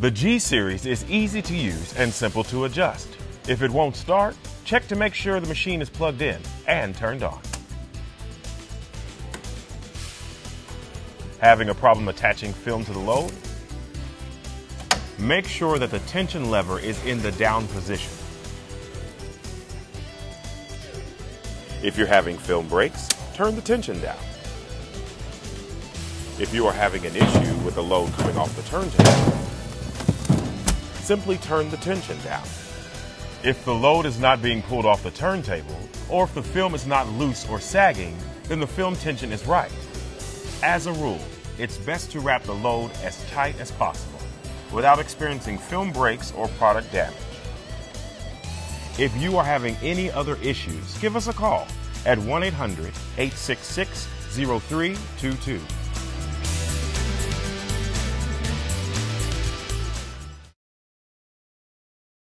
The G Series is easy to use and simple to adjust. If it won't start, check to make sure the machine is plugged in and turned on. Having a problem attaching film to the load? Make sure that the tension lever is in the down position. If you're having film breaks, turn the tension down. If you are having an issue with the load coming off the turntable, simply turn the tension down. If the load is not being pulled off the turntable, or if the film is not loose or sagging, then the film tension is right. As a rule, it's best to wrap the load as tight as possible without experiencing film breaks or product damage. If you are having any other issues, give us a call at 1 800 866 0322.